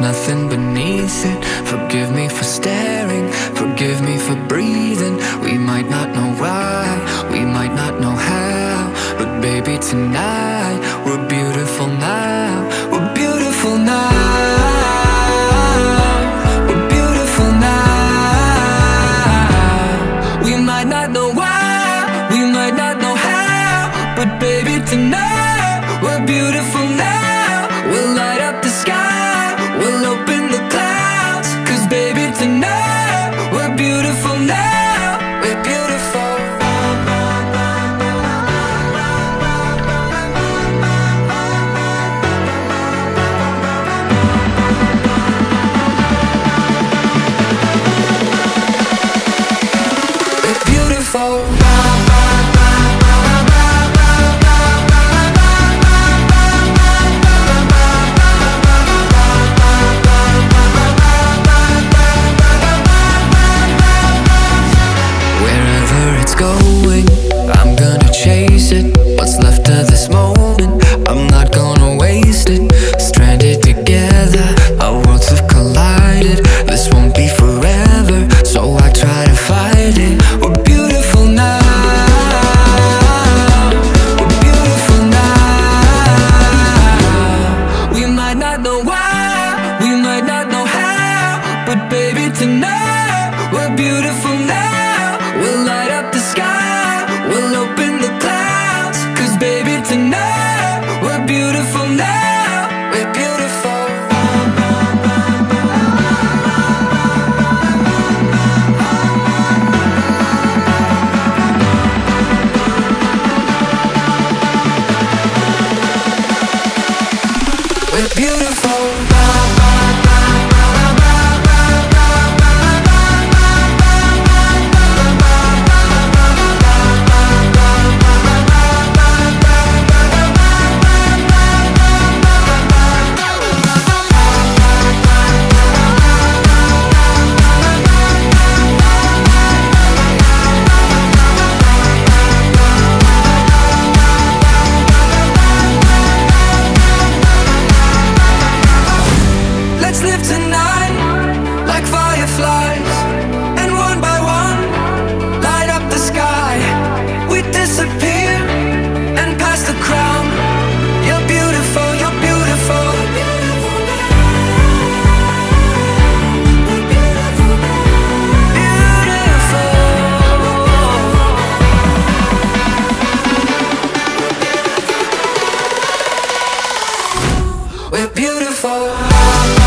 nothing beneath it. Forgive me for staring, forgive me for breathing. We might not know why, we might not know how But baby tonight, we're beautiful now We're beautiful now We're beautiful now. We might not know why, we might not know how But baby tonight, we're beautiful now. We'll light beautiful.